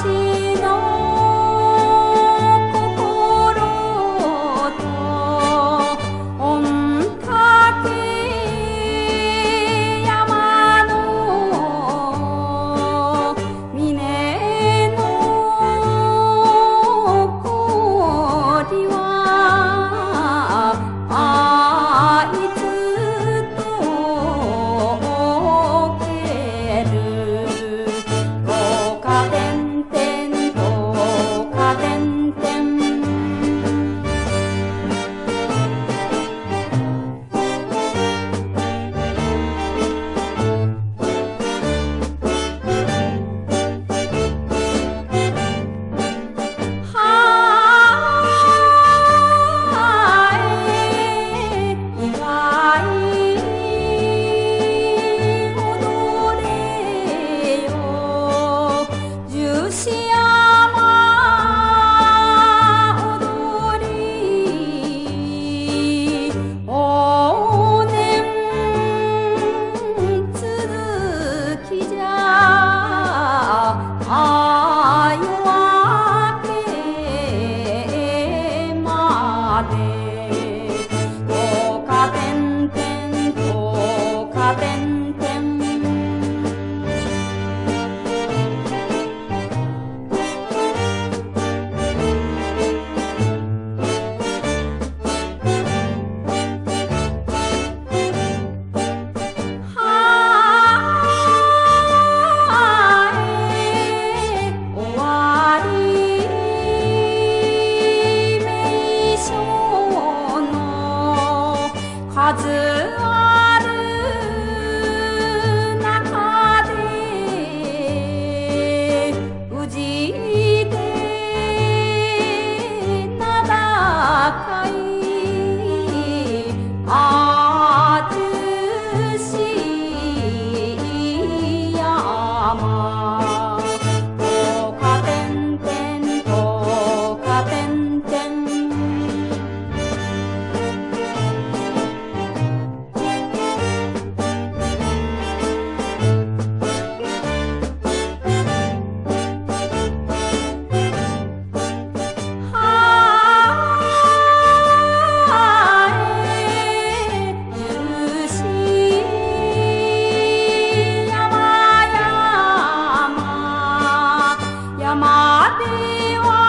しの Mahadeva 咿呀妈。你